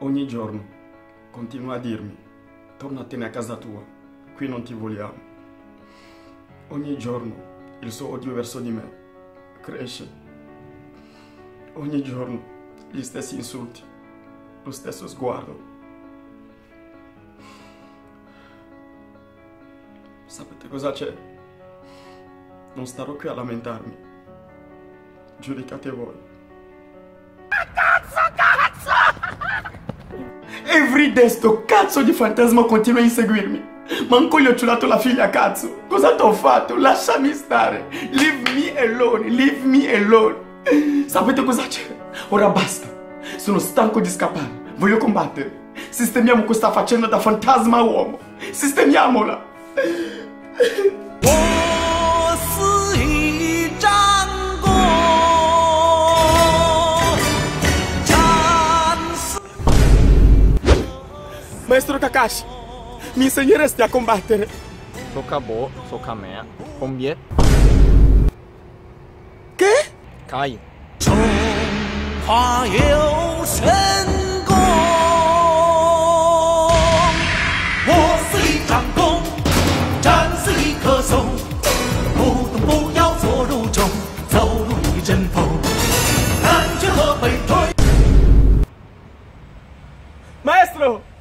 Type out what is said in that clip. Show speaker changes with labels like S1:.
S1: Ogni giorno continua a dirmi, tornatene a casa tua, qui non ti vogliamo. Ogni giorno il suo odio verso di me cresce. Ogni giorno gli stessi insulti, lo stesso sguardo. Sapete cosa c'è? Non starò qui a lamentarmi. Giudicate voi. Everyday sto cazzo di fantasma continua a inseguirmi. Manco gli ho ciulato la figlia, cazzo. Cosa t'ho fatto? Lasciami stare. Leave me alone, leave me alone. Sapete cosa c'è? Ora basta. Sono stanco di scappare. Voglio combattere. Sistemiamo questa faccenda da fantasma uomo. Sistemiamola. Maestro Kakashi, me enseñareste a combater.
S2: Sokabo, Sokamea, Kombie.
S1: Que?
S2: Kai.
S3: Maestro!